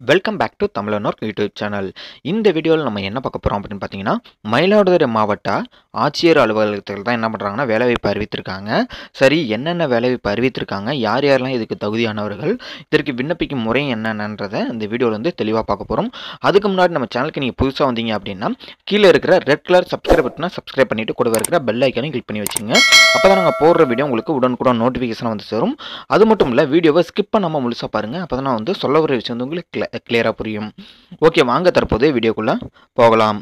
Welcome back to தமிழனோர் YouTube channel இந்த வீடியோவில் நம்ம என்ன பார்க்க போகிறோம் அப்படின்னு பார்த்தீங்கன்னா மயிலாடுதுறை மாவட்ட ஆட்சியர் அலுவலகத்தில் தான் என்ன பண்ணுறாங்கன்னா வேலைவாய்ப்பு அறிவித்திருக்காங்க. சரி என்னென்ன வேலைவாய்ப்பு அறிவித்திருக்காங்க யார் யாரெல்லாம் இதுக்கு தகுதியானவர்கள் இதற்கு விண்ணப்பிக்கும் முறை என்னென்னன்றதை இந்த வீடியோவில் வந்து தெளிவாக பார்க்க போகிறோம் அதுக்கு முன்னாடி நம்ம சேனலுக்கு நீங்கள் புதுசாக வந்தீங்க அப்படின்னா கீழே இருக்கிற ரெட் கலர் சப்ஸ்கிரைப் பட்டினா சப்ஸ்கிரைப் பண்ணிவிட்டு கூட இருக்கிற பெல் ஐக்கானையும் கிளிக் பண்ணி வச்சுங்க. அப்போ தான் நாங்கள் போடுற வீடியோ உங்களுக்கு உடனுக்குடன் நோட்டிஃபிகேஷன் வந்து சேரும். அது மட்டும் இல்லை வீடியோவை ஸ்கிப் பண்ணாமல் முழுசாக பாருங்கள் அப்போ தான் நான் வந்து சொல்ல ஒரு விஷயம் வந்து உங்களுக்கு கிளியராக புரியும். ஓகே வாங்க தற்போது வீடியோக்குள்ளே போகலாம்.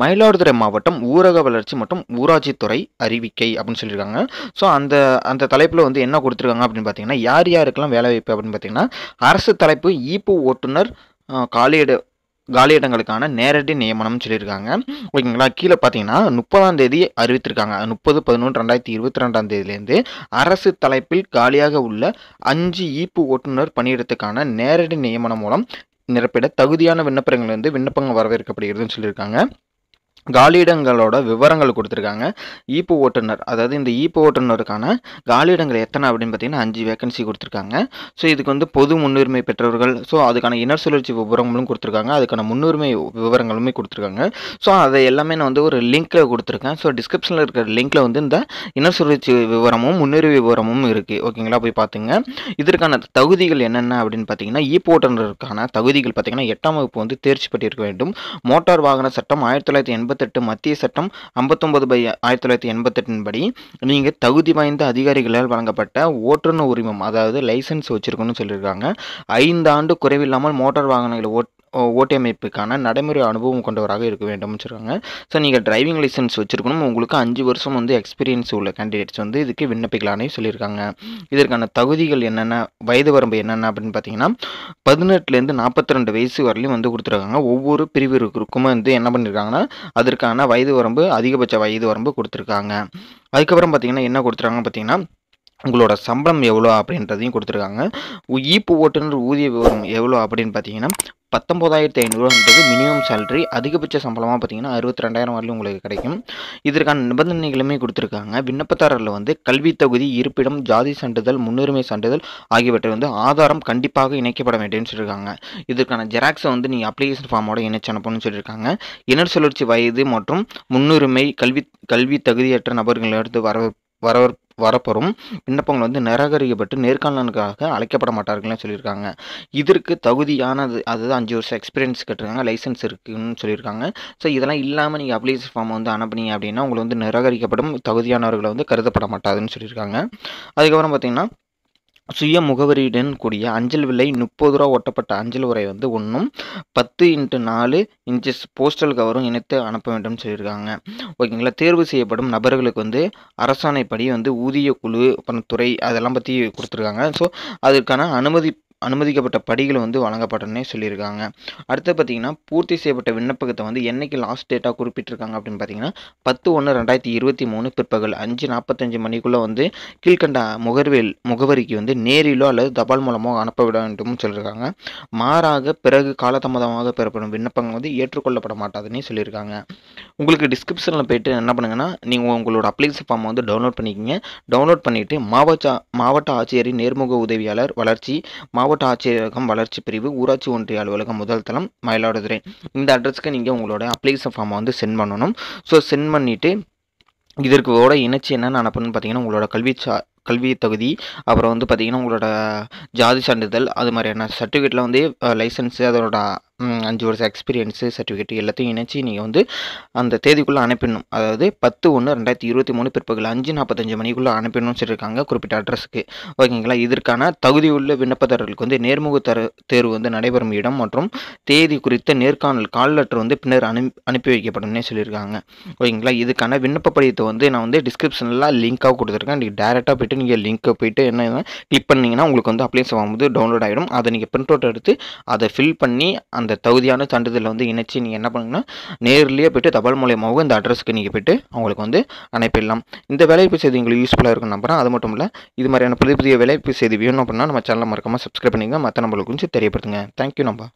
மயிலாடுதுறை மாவட்டம் ஊரக வளர்ச்சி மற்றும் ஊராட்சித்துறை அறிவிக்கை அப்படின்னு சொல்லியிருக்காங்க. ஸோ அந்த அந்த தலைப்பில் வந்து என்ன கொடுத்துருக்காங்க அப்படின்னு பார்த்தீங்கன்னா யார் யாருக்கெல்லாம் வேலை வாய்ப்பு அப்படின்னு பார்த்தீங்கன்னா அரசு தலைப்பு ஈப்பு ஓட்டுநர் காலியிட காலியிடங்களுக்கான நேரடி நியமனம் சொல்லியிருக்காங்க. ஓகேங்களா? கீழே பார்த்தீங்கன்னா முப்பதாம் தேதி அறிவித்திருக்காங்க. முப்பது பதினொன்று ரெண்டாயிரத்தி இருபத்தி ரெண்டாம் தேதியிலேருந்து அரசு தலைப்பில் காலியாக உள்ள அஞ்சு ஈப்பு ஓட்டுநர் பணியிடத்துக்கான நேரடி நியமனம் மூலம் நிரப்பிட தகுதியான விண்ணப்பங்கள் வந்து விண்ணப்பங்கள் வரவேற்கப்படுகிறதுன்னு சொல்லியிருக்காங்க. காலியிடங்களோட விவரங்கள் கொடுத்துருக்காங்க. ஈப்பு ஓட்டுநர் அதாவது இந்த ஈப்பு ஓட்டுநருக்கான காலியிடங்கள் எத்தனை அப்படின்னு பார்த்தீங்கன்னா அஞ்சு வேகன்சி கொடுத்துருக்காங்க. ஸோ இதுக்கு வந்து பொது முன்னுரிமை பெற்றவர்கள் ஸோ அதுக்கான இனர் சுழற்சி விவரங்களும் கொடுத்துருக்காங்க. அதுக்கான முன்னுரிமை விவரங்களுமே கொடுத்துருக்காங்க. ஸோ அதை எல்லாமே நான் வந்து ஒரு லிங்க்கில் கொடுத்துருக்கேன். ஸோ டிஸ்கிரிப்ஷனில் இருக்கிற லிங்க்கில் வந்து இந்த இனர் சுழற்சி விவரமும் முன்னுரிமை விவரமும் இருக்குது ஓகேங்களா போய் பார்த்துங்க இதற்கான தகுதிகள் என்னென்ன அப்படின்னு பார்த்தீங்கன்னா ஈப்பு ஓட்டுநருக்கான தகுதிகள் பார்த்தீங்கன்னா எட்டாம் வகுப்பு வந்து தேர்ச்சி பெற்றிருக்க வேண்டும். மோட்டார் வாகன சட்டம் ஆயிரத்தி தொள்ளாயிரத்தி எண்பத்தி எண்பத்தெட்டு மத்திய சட்டம் ஐம்பத்தொம்பது பை ஆயிரத்தி தொள்ளாயிரத்தி எண்பத்தெட்டின் படி நீங்கள் தகுதி வாய்ந்த அதிகாரிகளால் வழங்கப்பட்ட ஓட்டுநர் உரிமம் அதாவது லைசன்ஸ் வச்சுருக்கணும்னு சொல்லியிருக்காங்க. ஐந்து ஆண்டு குறைவில்லாமல் மோட்டார் வாகனங்களை ஓட் ஓட்டியமைப்புக்கான நடைமுறை அனுபவம் கொண்டவராக இருக்க வேண்டும்னு சொல்கிறாங்க ஸோ நீங்கள் டிரைவிங் லைசன்ஸ் வச்சுருக்கணும். உங்களுக்கு அஞ்சு வருஷம் வந்து எக்ஸ்பீரியன்ஸ் உள்ள கேண்டிடேட்ஸ் வந்து இதுக்கு விண்ணப்பிக்கலான்னு சொல்லியிருக்காங்க இதற்கான தகுதிகள் என்னென்ன வயது வரம்பு என்னென்ன அப்படின்னு பார்த்தீங்கன்னா பதினெட்டுலேருந்து நாற்பத்தி ரெண்டு வயசு வரலையும் வந்து கொடுத்துருக்காங்க. ஒவ்வொரு பிரிவிற்கும் வந்து என்ன பண்ணியிருக்காங்கன்னா அதற்கான வயது வரம்பு அதிகபட்ச வயது வரம்பு கொடுத்துருக்காங்க. அதுக்கப்புறம் பார்த்தீங்கன்னா என்ன கொடுத்துருக்காங்க பார்த்தீங்கன்னா உங்களோட சம்பளம் எவ்வளோ அப்படின்றதையும் கொடுத்துருக்காங்க. ஈப்பு ஓட்டுநர் ஊதிய விவரம் எவ்வளோ அப்படின்னு பார்த்தீங்கன்னா பத்தொம்போதாயிரத்தி ஐநூறுவான்றது மினிமம் சேலரி அதிகபட்ச சம்பளமாக பார்த்தீங்கன்னா அறுபத்தி ரெண்டாயிரம் வரலையும் உங்களுக்கு கிடைக்கும். இதற்கான நிபந்தனைகளுமே கொடுத்துருக்காங்க. விண்ணப்பதாரரில் வந்து கல்வி தகுதி இருப்பிடம் ஜாதி சான்றிதழ் முன்னுரிமை சான்றிதழ் ஆகியவற்றை வந்து ஆதாரம் கண்டிப்பாக இணைக்கப்பட வேண்டும்னு சொல்லியிருக்காங்க. இதற்கான ஜெராக்ஸை வந்து நீங்கள் அப்ளிகேஷன் ஃபார்மோட இணைச்சு அனுப்பணும்னு சொல்லியிருக்காங்க. இனர் சுழற்சி வயது மற்றும் முன்னுரிமை கல்வி கல்வி தகுதியற்ற நபர்களிடத்து வர வரவர் வரப்பெறும் விண்ணப்பங்கள் வந்து நிராகரிக்கப்பட்டு நேர்காணலுக்காக அழைக்கப்பட மாட்டார்கள்னு சொல்லியிருக்காங்க. இதற்கு தகுதியானது அதாவது அஞ்சு வருஷம் எக்ஸ்பீரியன்ஸ் கேட்டிருக்காங்க லைசன்ஸ் இருக்குன்னு சொல்லியிருக்காங்க. ஸோ இதெல்லாம் இல்லாமல் நீங்கள் அப்ளிகேஷன் ஃபார்ம் வந்து அனுப்புனீங்க அப்படின்னா உங்களை வந்து நிராகரிக்கப்படும் தகுதியானவர்களை வந்து கருதப்பட மாட்டாதுன்னு சொல்லியிருக்காங்க. அதுக்கப்புறம் பார்த்தீங்கன்னா சுய முகவரியுடன் கூடிய அஞ்சல் விலை முப்பது ரூபா ஒட்டப்பட்ட அஞ்சல் உரை வந்து ஒன்றும் பத்து இன்ட்டு நாலு இன்ச்சஸ் போஸ்டல் கவரும் இணைத்து அனுப்ப வேண்டும் சொல்லியிருக்காங்க. ஓகேங்களா? தேர்வு செய்யப்படும் நபர்களுக்கு வந்து அரசாணைப்படி வந்து ஊதிய குழு அப்புறம் துறை அதெல்லாம் பற்றி கொடுத்துருக்காங்க. ஸோ அதற்கான அனுமதி அனுமதிக்கப்பட்ட படிகள் வந்து வழங்கப்பட்டனே சொல்லியிருக்காங்க. அடுத்து பார்த்தீங்கன்னா பூர்த்தி செய்யப்பட்ட விண்ணப்பத்தை வந்து என்னைக்கு லாஸ்ட் டேட்டாக குறிப்பிட்டிருக்காங்க அப்படின்னு பார்த்தீங்கன்னா பத்து ஒன்று ரெண்டாயிரத்தி இருபத்தி மூணு பிற்பகல் அஞ்சு நாற்பத்தஞ்சு மணிக்குள்ளே வந்து கீழ்கண்ட முகர்வேல் முகவரிக்கு வந்து நேரிலோ அல்லது தபால் மூலமோ அனுப்ப விட வேண்டும் சொல்லியிருக்காங்க. மாறாக பிறகு காலதாமதமாக பெறப்படும் விண்ணப்பங்கள் வந்து ஏற்றுக்கொள்ளப்பட மாட்டாதுன்னு சொல்லியிருக்காங்க. உங்களுக்கு டிஸ்கிரிப்ஷனில் போயிட்டு என்ன பண்ணுங்கன்னா நீங்கள் உங்களோட அப்ளிகேஷன் ஃபார்மை வந்து டவுன்லோட் பண்ணிக்கிங்க. டவுன்லோட் பண்ணிவிட்டு மாவட்ட மாவட்ட ஆட்சியரின் நேர்முக உதவியாளர் வளர்ச்சி மாவட்ட ஆட்சியரகம் வளர்ச்சி பிரிவு ஊராட்சி ஒன்றிய அலுவலகம் முதல் தளம் மயிலாடுதுறை. இந்த அட்ரஸ்க்கு நீங்கள் உங்களோட அப்ளிகேஷன் ஃபார்மை வந்து சென்ட் பண்ணணும். ஸோ சென்ட் பண்ணிவிட்டு இதற்கோட இணைச்சி என்னென்ன அனுப்பணும்னு பார்த்தீங்கன்னா உங்களோட கல்வி சா கல்வி தகுதி அப்புறம் வந்து பார்த்திங்கன்னா உங்களோட ஜாதி சான்றிதழ் அது மாதிரியான சர்டிஃபிகேட்டில் வந்து லைசன்ஸு அதோட அஞ்சு வருஷம் எக்ஸ்பீரியன்ஸு சர்டிஃபிகேட் எல்லாத்தையும் இணைச்சி நீங்கள் வந்து அந்த தேதிக்குள்ளே அனுப்பிடணும் அதாவது பத்து ஒன்று ரெண்டாயிரத்தி இருபத்தி மூணு பிற்பகல் அஞ்சு நாற்பத்தஞ்சு மணிக்குள்ளே அனுப்பிடணும்னு சொல்லியிருக்காங்க குறிப்பிட்ட அட்ரஸுக்கு ஓகேங்களா இதற்கான தகுதி உள்ள விண்ணப்பதாரர்களுக்கு வந்து நேர்முக தர தேர்வு வந்து நடைபெறும் இடம் மற்றும் தேதி குறித்த நேர்காணல் கால் லெட்டர் வந்து பின்னர் அனுப்பி அனுப்பி வைக்கப்படும்னே சொல்லியிருக்காங்க ஓகேங்களா இதுக்கான விண்ணப்ப படிவத்தை வந்து நான் வந்து டிஸ்கிரிப்ஷனில் லிங்காக கொடுத்துருக்கேன். நீங்கள் டேரெக்டாக போய்ட்டு நீங்கள் லிங்க்கை போயிட்டு என்ன கிளிக் பண்ணிங்கன்னா உங்களுக்கு வந்து அப்ளிகேஷன் ஆகும்போது டவுன்லோட் ஆகிடும் அதை நீங்கள் பிரிண்ட் அவுட் எடுத்து அதை ஃபில் பண்ணி அந்த அந்த தகுதியான சான்றிதழை வந்து இணைச்சி நீங்கள் என்ன பண்ணுங்கன்னா நேர்லேயே போய்ட்டு தபால் மூலியமாகவும் இந்த அட்ரஸ்க்கு நீங்கள் போய்ட்டு அவங்களுக்கு வந்து அனுப்பிடலாம். இந்த வேலைப்பு செய்தி உங்களுக்கு யூஸ்ஃபுல்லாக இருக்கும் நம்புறேன். அது மட்டும் இல்லை இது மாதிரியான புதிய புதிய வேலைப்பு செய்தி வேணும் அப்படின்னா நம்ம சேனலை மறக்காமல் சப்ஸ்கிரைப் பண்ணிங்க மற்ற நம்மளுக்கு கொஞ்சம் தெரியப்படுத்துங்க தேங்க்யூ நம்ம